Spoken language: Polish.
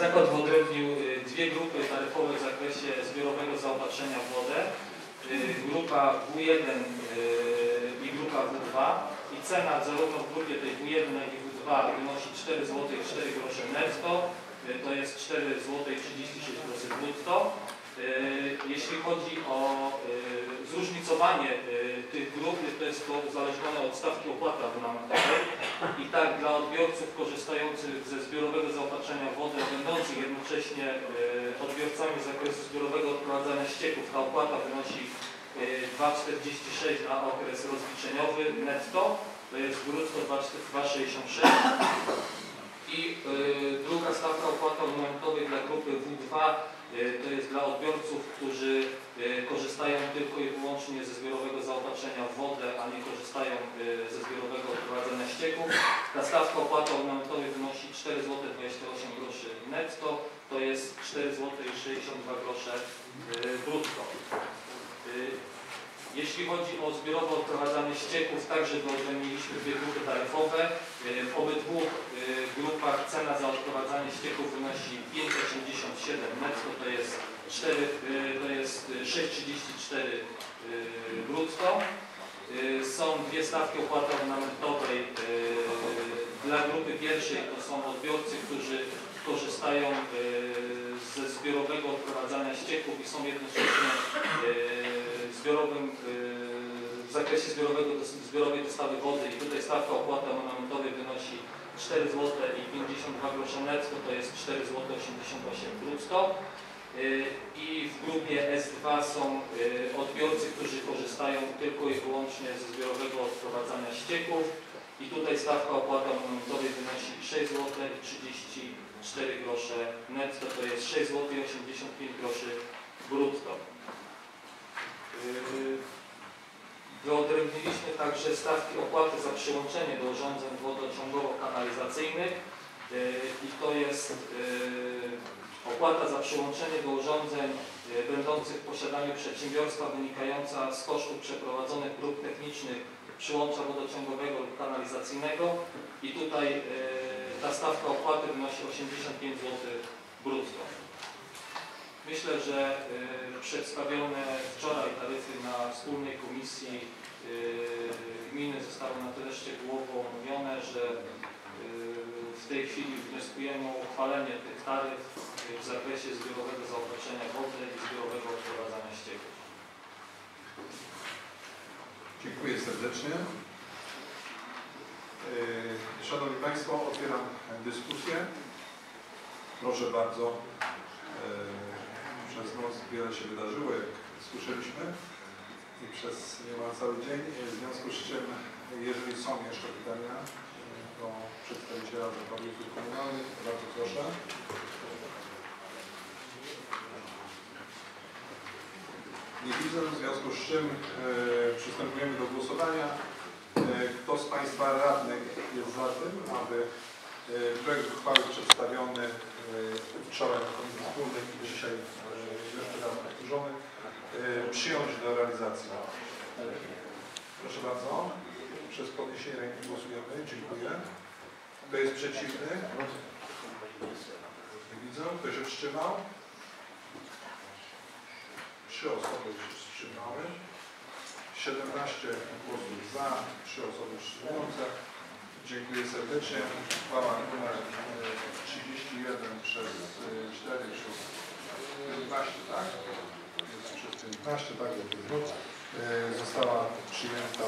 Zakład wyodrębnił y, dwie grupy taryfowe w zakresie zbiorowego zaopatrzenia w wodę. Y, Grupa W1 y, i grupa W2 i cena zarówno w grupie tej W1 jak i W2 wynosi 4 zł 4 grosze netto, to jest 4 zł 36 groszy brutto. Jeśli chodzi o zróżnicowanie y, tych grup, to jest to uzależnione od stawki opłaty abonamentowej. I tak dla odbiorców korzystających ze zbiorowego zaopatrzenia w wodę, będących jednocześnie y, odbiorcami z zakresu zbiorowego odprowadzania ścieków, ta opłata wynosi y, 2,46 na okres rozliczeniowy netto, to jest brutto 2,66 i y, druga stawka opłaty abonamentowej dla grupy W2 y, to jest dla odbiorców, którzy y, korzystają tylko i wyłącznie ze zbiorowego zaopatrzenia w wodę, a nie korzystają ze zbiorowego odprowadzania ścieków. Ta stawka opłaty abonamentowej wynosi 4 zł 28 groszy netto, to jest 4 zł 62 grosze brutto. Jeśli chodzi o zbiorowe odprowadzanie ścieków, także wyodrębniliśmy dwie grupy taryfowe. Obydwu grupach cena za odprowadzanie ścieków wynosi 5,87 netto, to jest 4, y, to jest 6,34 y, brutto. Y, Są dwie stawki opłaty abonamentowej. Dla grupy pierwszej to są odbiorcy, którzy korzystają ze zbiorowego odprowadzania ścieków i są jednocześnie zbiorowym, w zakresie zbiorowego, zbiorowej dostawy wody i tutaj stawka opłaty abonamentowej 4 zł i 52 grosze netto, to jest 4 zł 88 brutto. Y, I w grupie S2 są y, odbiorcy, którzy korzystają tylko i wyłącznie ze zbiorowego odprowadzania ścieków i tutaj stawka opłaty abonamentowej wynosi 6 zł i 34 grosze netto, to jest 6 zł i 85 groszy brutto. Yy, Wyodrębniliśmy także stawki opłaty za przyłączenie do urządzeń wodociągowo-kanalizacyjnych yy, i to jest yy, opłata za przyłączenie do urządzeń yy, będących w posiadaniu przedsiębiorstwa wynikająca z kosztów przeprowadzonych prób technicznych przyłącza wodociągowego lub kanalizacyjnego i tutaj ta stawka opłaty wynosi 85 zł brutto. Myślę, że y, przedstawione wczoraj taryfy na wspólnej komisji y, gminy zostały na tyle szczegółowo omówione, że y, w tej chwili wnioskujemy o uchwalenie tych taryf y, w zakresie zbiorowego zaopatrzenia wody i zbiorowego odprowadzania ścieków. Dziękuję serdecznie. Yy, Szanowni Państwo, otwieram dyskusję. Proszę bardzo. Przez noc wiele się wydarzyło, jak słyszeliśmy i przez niemal cały dzień. W związku z czym, jeżeli są jeszcze pytania do przedstawiciela zakładów komunalnych, to bardzo proszę. Nie widzę, w związku z czym e, przystępujemy do głosowania. E, kto z Państwa radnych jest za tym, aby e, projekt uchwały przedstawiony e, wczoraj na Komisji Wspólnej i dzisiaj e, jeszcze raz powtórzony, e, realizacji? Proszę bardzo. Przez podniesienie ręki głosujemy. Dziękuję. Kto jest przeciwny? Nie widzę. Kto się wstrzymał? Trzy osoby się wstrzymały. 17 głosów za, trzy osoby wstrzymujące. Dziękuję serdecznie. Uchwała numer e, 31 przez e, 4 przez 15, tak? Jest przez 15, tak. E, Została przyjęta